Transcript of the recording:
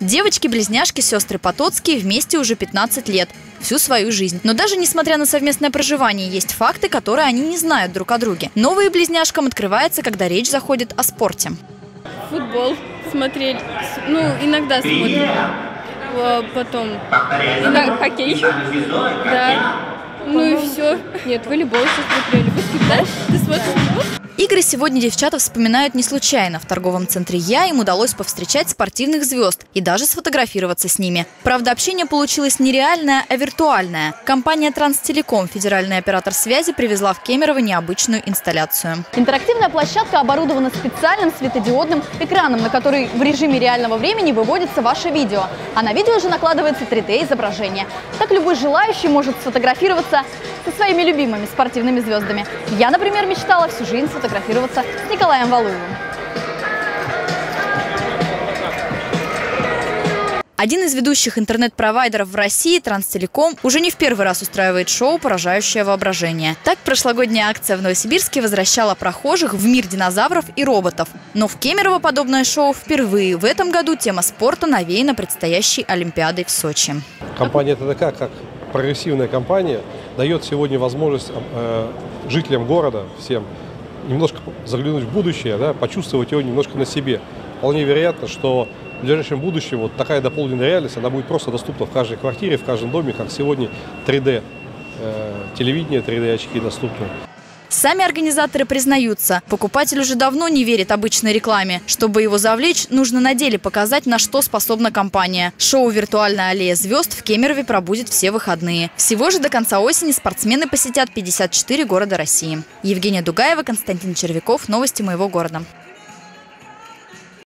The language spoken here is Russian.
Девочки-близняшки сестры Потоцкие вместе уже 15 лет, всю свою жизнь. Но даже несмотря на совместное проживание, есть факты, которые они не знают друг о друге. Новые близняшкам открывается, когда речь заходит о спорте. Футбол смотрели. Ну, иногда смотрим. Потом иногда хоккей. Да. Ну и все. Нет, волейбол смотрели. Баскетбол. Ты смотришь футбол? Игры сегодня девчата вспоминают не случайно. В торговом центре «Я» им удалось повстречать спортивных звезд и даже сфотографироваться с ними. Правда, общение получилось не реальное, а виртуальное. Компания «Транстелеком», федеральный оператор связи, привезла в Кемерово необычную инсталляцию. Интерактивная площадка оборудована специальным светодиодным экраном, на который в режиме реального времени выводится ваше видео. А на видео уже накладывается 3D-изображение. Так любой желающий может сфотографироваться со своими любимыми спортивными звездами. Я, например, мечтала всю жизнь сфотографироваться с Николаем Валуевым. Один из ведущих интернет-провайдеров в России, Транстелеком, уже не в первый раз устраивает шоу «Поражающее воображение». Так, прошлогодняя акция в Новосибирске возвращала прохожих в мир динозавров и роботов. Но в Кемерово подобное шоу впервые. В этом году тема спорта навеяна предстоящей Олимпиадой в Сочи. Компания ТДК, как прогрессивная компания, дает сегодня возможность э, жителям города, всем, немножко заглянуть в будущее, да, почувствовать его немножко на себе. Вполне вероятно, что в ближайшем будущем вот такая дополненная реальность, она будет просто доступна в каждой квартире, в каждом доме, как сегодня 3D э, телевидение, 3D очки доступны. Сами организаторы признаются, покупатель уже давно не верит обычной рекламе. Чтобы его завлечь, нужно на деле показать, на что способна компания. Шоу «Виртуальная аллея звезд» в Кемерове пробудет все выходные. Всего же до конца осени спортсмены посетят 54 города России. Евгения Дугаева, Константин Червяков. Новости моего города.